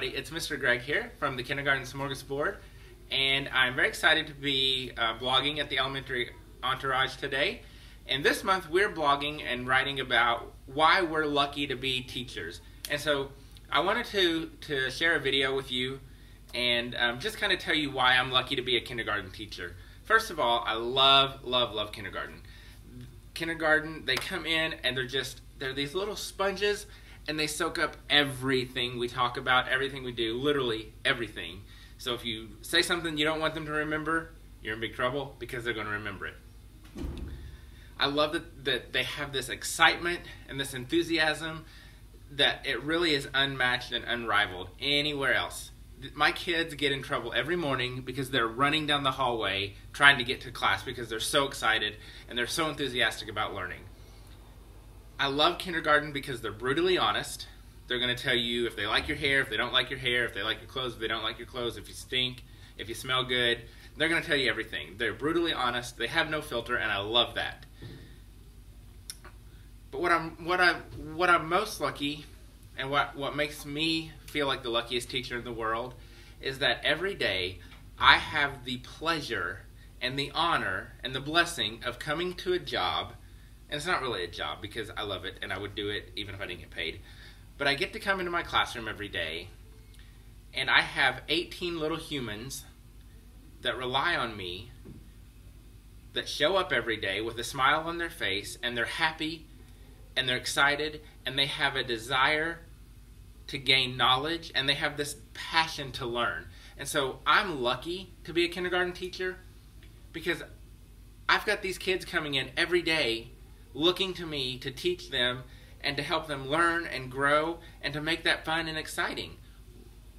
everybody. It's Mr. Greg here from the Kindergarten Smorgasboard, and I'm very excited to be uh, blogging at the Elementary Entourage today. And this month we're blogging and writing about why we're lucky to be teachers. And so I wanted to, to share a video with you and um, just kind of tell you why I'm lucky to be a kindergarten teacher. First of all, I love, love, love kindergarten. Kindergarten, they come in and they're just, they're these little sponges and they soak up everything we talk about, everything we do, literally everything. So if you say something you don't want them to remember, you're in big trouble because they're going to remember it. I love that, that they have this excitement and this enthusiasm that it really is unmatched and unrivaled anywhere else. My kids get in trouble every morning because they're running down the hallway trying to get to class because they're so excited and they're so enthusiastic about learning. I love kindergarten because they're brutally honest. They're going to tell you if they like your hair, if they don't like your hair, if they like your clothes, if they don't like your clothes, if you stink, if you smell good. They're going to tell you everything. They're brutally honest. They have no filter, and I love that. But what I'm what I what I'm most lucky, and what what makes me feel like the luckiest teacher in the world, is that every day I have the pleasure and the honor and the blessing of coming to a job and it's not really a job because I love it and I would do it even if I didn't get paid. But I get to come into my classroom every day and I have 18 little humans that rely on me that show up every day with a smile on their face and they're happy and they're excited and they have a desire to gain knowledge and they have this passion to learn. And so I'm lucky to be a kindergarten teacher because I've got these kids coming in every day looking to me to teach them and to help them learn and grow and to make that fun and exciting.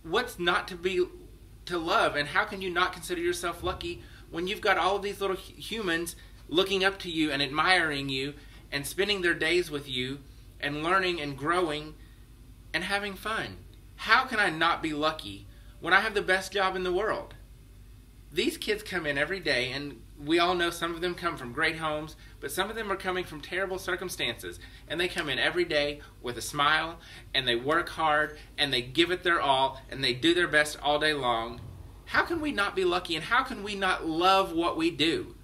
What's not to be to love and how can you not consider yourself lucky when you've got all of these little humans looking up to you and admiring you and spending their days with you and learning and growing and having fun? How can I not be lucky when I have the best job in the world? These kids come in every day and we all know some of them come from great homes, but some of them are coming from terrible circumstances. And they come in every day with a smile, and they work hard, and they give it their all, and they do their best all day long. How can we not be lucky, and how can we not love what we do?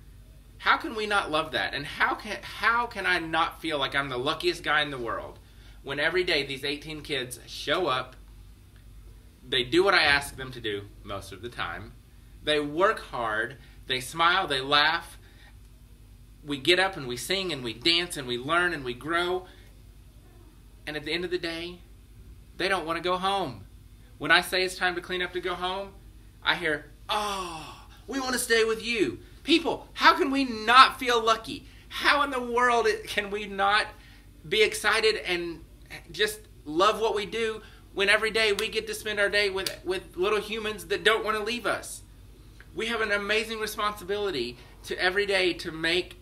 How can we not love that? And how can, how can I not feel like I'm the luckiest guy in the world when every day these 18 kids show up, they do what I ask them to do most of the time, they work hard, they smile, they laugh. We get up and we sing and we dance and we learn and we grow. And at the end of the day, they don't want to go home. When I say it's time to clean up to go home, I hear, Oh, we want to stay with you. People, how can we not feel lucky? How in the world can we not be excited and just love what we do when every day we get to spend our day with, with little humans that don't want to leave us? We have an amazing responsibility to every day to make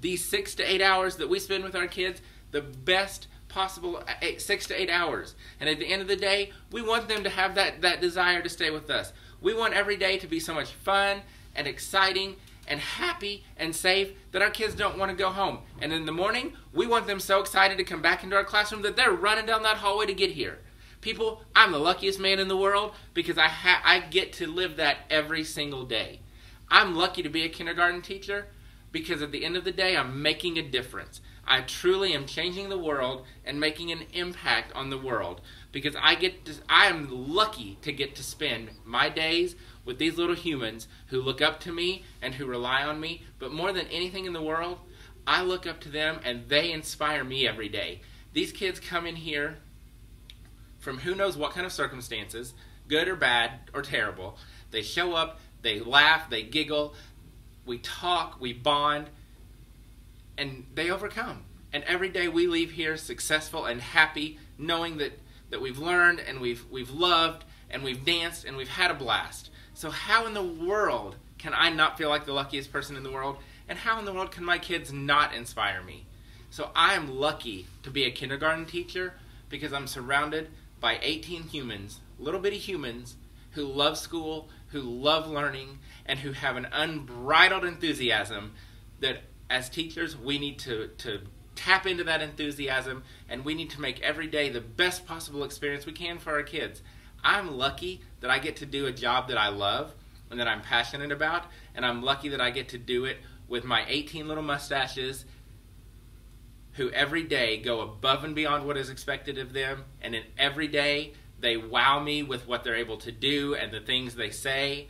these six to eight hours that we spend with our kids the best possible uh, eight, six to eight hours. And at the end of the day, we want them to have that, that desire to stay with us. We want every day to be so much fun and exciting and happy and safe that our kids don't want to go home. And in the morning, we want them so excited to come back into our classroom that they're running down that hallway to get here. People, I'm the luckiest man in the world because I ha- I get to live that every single day. I'm lucky to be a kindergarten teacher because at the end of the day, I'm making a difference. I truly am changing the world and making an impact on the world because I get to, I am lucky to get to spend my days with these little humans who look up to me and who rely on me, but more than anything in the world, I look up to them and they inspire me every day. These kids come in here from who knows what kind of circumstances, good or bad or terrible. They show up, they laugh, they giggle, we talk, we bond, and they overcome. And every day we leave here successful and happy, knowing that, that we've learned and we've, we've loved and we've danced and we've had a blast. So, how in the world can I not feel like the luckiest person in the world? And how in the world can my kids not inspire me? So, I am lucky to be a kindergarten teacher because I'm surrounded by 18 humans, little bitty humans, who love school, who love learning, and who have an unbridled enthusiasm that as teachers we need to, to tap into that enthusiasm and we need to make every day the best possible experience we can for our kids. I'm lucky that I get to do a job that I love and that I'm passionate about, and I'm lucky that I get to do it with my 18 little mustaches who every day go above and beyond what is expected of them, and in every day they wow me with what they're able to do and the things they say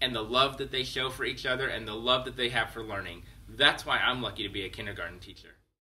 and the love that they show for each other and the love that they have for learning. That's why I'm lucky to be a kindergarten teacher.